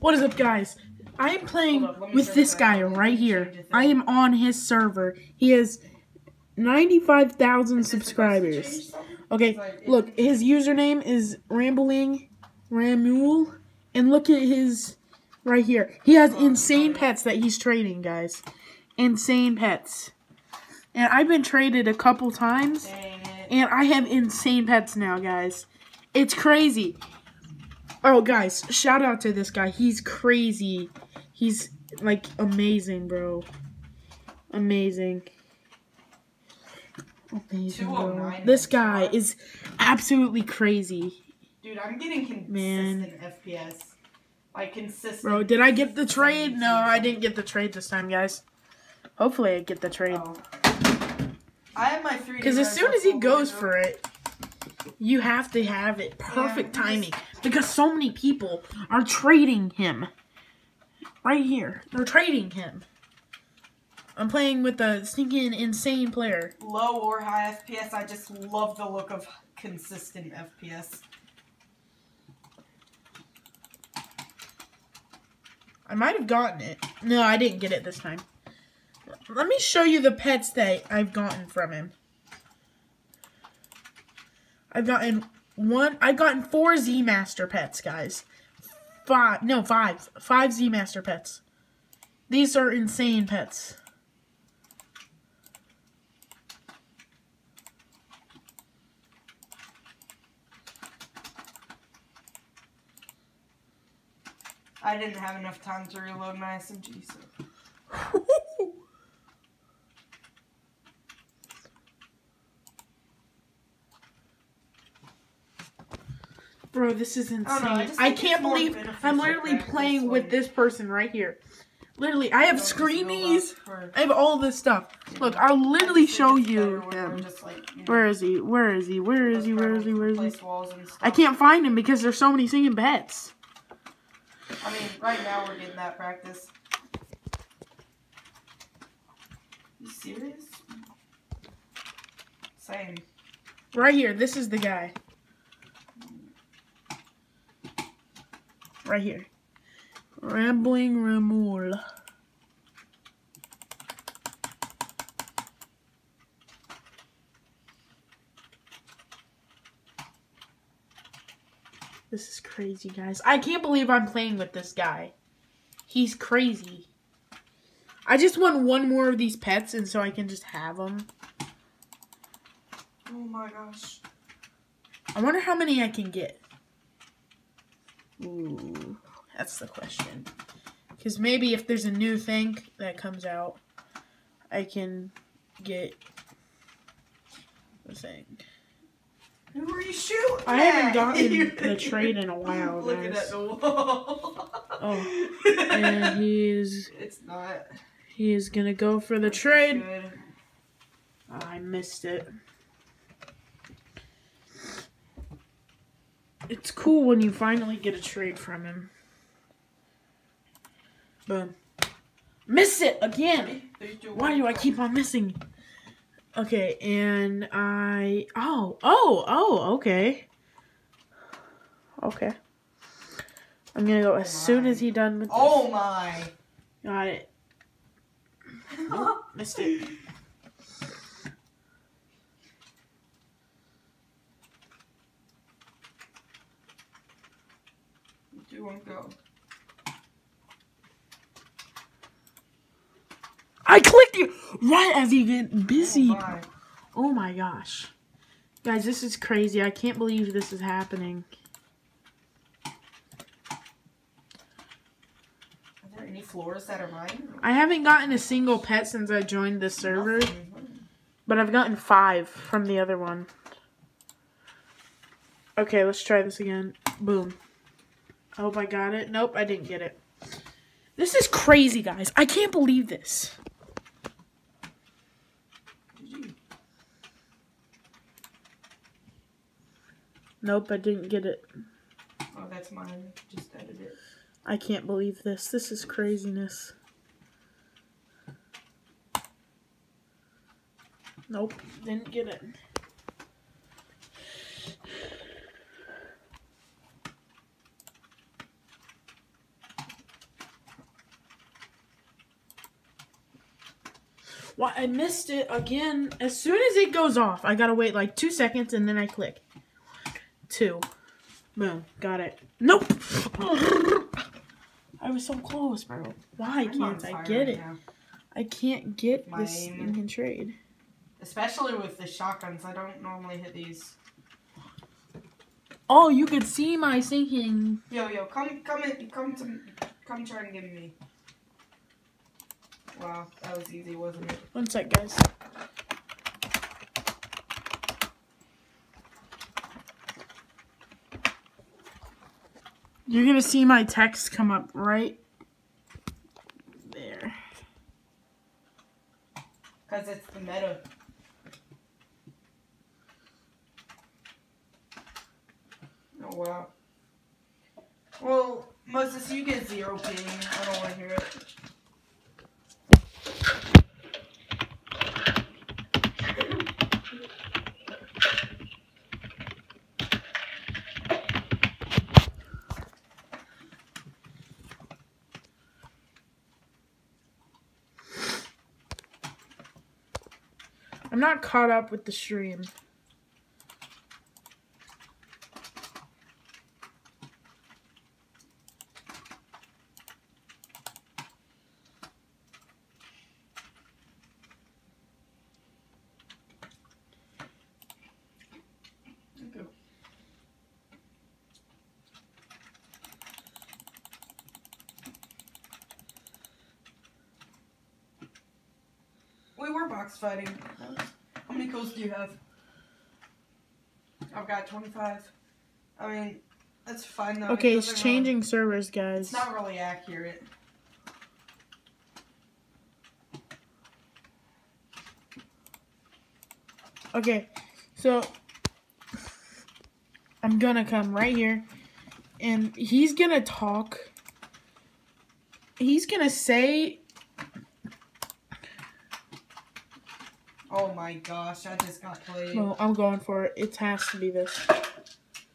What is up, guys? I am playing up, with this guy right here. I am on his server. He has 95,000 Is this supposed to subscribers. Okay, look, his username is Rambling Ramul. And look at his right here. He has insane pets that he's trading, guys. Insane pets. And I've been traded a couple times. And I have insane pets now, guys. It's crazy. Oh, guys, shout out to this guy. He's crazy. He's like amazing, bro. Amazing. Amazing, bro. Oh this guy is absolutely crazy. Dude, I'm getting consistent Man. FPS. Like consistent. Bro, did I get the trade? No, I didn't get the trade this time, guys. Hopefully I get the trade. Oh. I have my three. Because as soon as he goes for it, you have to have it perfect Yeah, timing. Because so many people are trading him. Right here. They're trading him. I'm playing with a stinking insane player. low or high FPS, I just love the look of consistent FPS. I might have gotten it. No, I didn't get it this time. Let me show you the pets that I've gotten from him. I've gotten one. I've gotten four Z Master pets, guys. Five. No, five. Five Z Master pets. These are insane pets. I didn't have enough time to reload my SMG, so. Bro, this is insane. Oh, no, I I, just think it's can't believe I'm literally playing with this person right here. Literally, I have screenies. for- I have all this stuff. Look, I'll literally show you better when we're him. like, you know, Where is he? Where is he? Where is he? Where is he? Where is he? I can't find him because there's so many singing pets. I mean, right now we're getting that practice. You serious? Same. Right here. This is the guy. Right here. Rambling Ramul. This is crazy, guys. I can't believe I'm playing with this guy. He's crazy. I just want one more of these pets, and so I can just have them. Oh my gosh. I wonder how many I can get. Ooh, that's the question. Because maybe if there's a new thing that comes out, I can get the thing. Who are you shooting? I haven't gotten the trade in a while, Looking guys. at the wall. Oh, And he is It's not. he is gonna go for the trade. Good. I missed it. It's cool when you finally get a trade from him. Boom. Miss it again! Why do I keep on missing? Okay, and I. Oh, oh, oh, okay. Okay. I'm gonna go as Oh soon as he done with oh this. Oh my. Got it. Nope, missed it. Two, one, go. I clicked it right as you get busy. Oh my. Oh my gosh. Guys, this is crazy. I can't believe this is happening. Are there any floors that are mine? I haven't gotten a single pet since I joined the server, Nothing. but I've gotten five from the other one. Okay, let's try this again. Boom. I hope I got it. Nope, I didn't get it. This is crazy, guys. I can't believe this. Nope, I didn't get it. Oh, that's mine. Just edit it. I can't believe this. This is craziness. Nope, didn't get it. Why I missed it again. As soon as it goes off, I gotta wait like two seconds and then I click. Two. Boom. Got it. Nope. I was so close, bro. Why I'm can't I get right it? now. I can't get My this stinking trade. Especially with the shotguns, I don't normally hit these. Oh, you could see my sinking. Yo, yo, come, come in, come to, come try and give me. Wow, that was easy, wasn't it? One sec, guys. You're gonna see my text come up right there. Cause it's the meta. Oh wow. Well, Moses, you get zero ping. I don't want to hear it. I'm not caught up with the stream. We were box fighting. How many kills do you have? I've got 25. I mean, that's fine though. Okay, it's doesn't changing servers, guys. it's not really accurate. Okay, so I'm gonna come right here, and he's gonna talk. He's gonna say, Oh my gosh, I just got played. No, I'm going for it. It has to be this."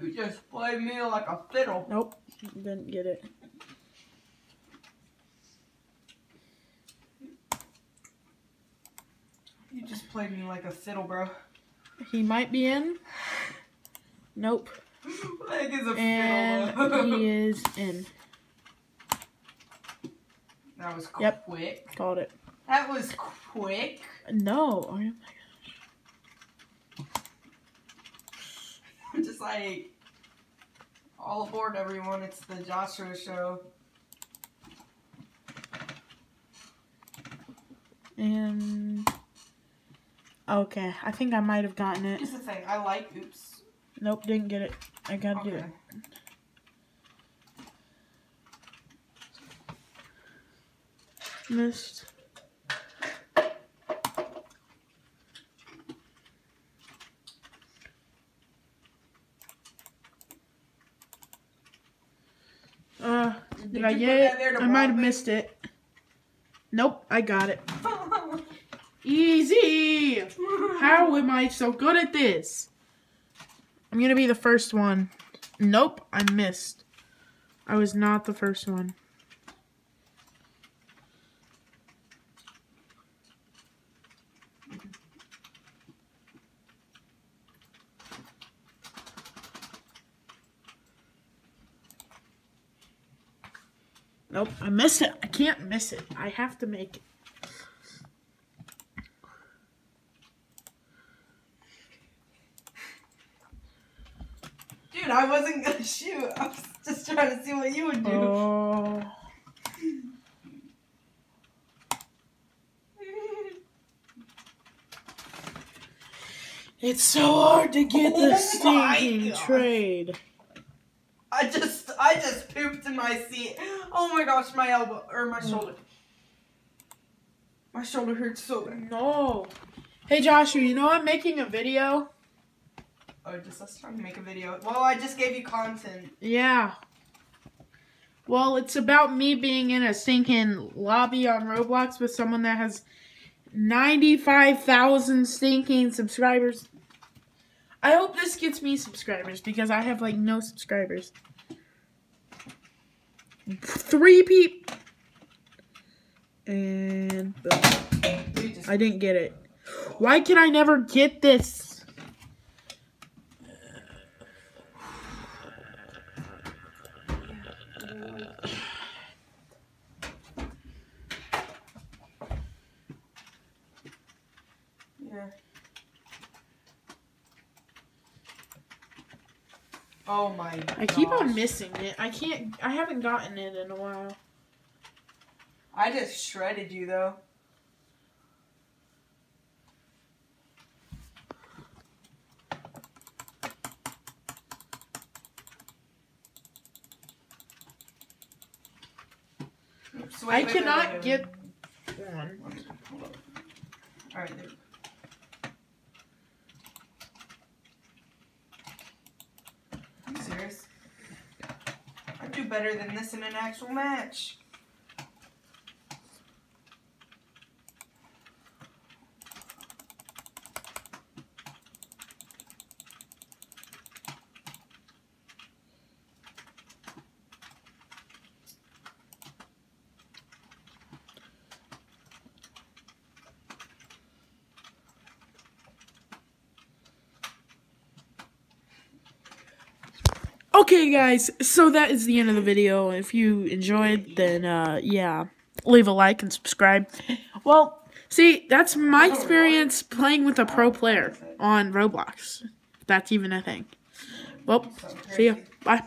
You just played me like a fiddle. Nope, didn't get it. You just played me like a fiddle, bro. He might be in. Nope, Like is a and fiddle. he is in. that was quick. Yep. quick. Called it. That was quick. No, oh my I'm just like, all aboard, everyone. It's the Joshua show. And okay, I think I might have gotten it. Here's the thing. I like. Oops. Nope, didn't get it. I gotta do it. Missed. Uh, did, Did I get it? I might have missed it. Nope, I got it. Easy! How am I so good at this? I'm gonna be the first one. Nope, I missed. I was not the first one. Nope, I miss it. I can't miss it. I have to make it. Dude, I wasn't gonna shoot. I was just trying to see what you would do. Oh. It's so hard to get Oh the stinking God. trade. I just, I just pooped in my seat. Oh my gosh, my elbow or my mm. shoulder. My shoulder hurts so bad. No. Hey Joshua, you know I'm making a video? Oh, just let's try to make a video. Well, I just gave you content. Yeah. Well, it's about me being in a stinking lobby on Roblox with someone that has 95,000 stinking subscribers. I hope this gets me subscribers because I have like no subscribers. Three peep. And I didn't get it. Why can I never get this? yeah. Oh my! I keep on missing it. I can't. I haven't gotten it in a while. I just shredded you though. Oops, wait, I wait, cannot wait, get one. Hold up. All right, there. Are you serious? I do better than this in an actual match. Okay, guys. So that is the end of the video. If you enjoyed, then uh, yeah, leave a like and subscribe. Well, see, that's my experience playing with a pro player on Roblox. That's even a thing. Well, see ya. Bye.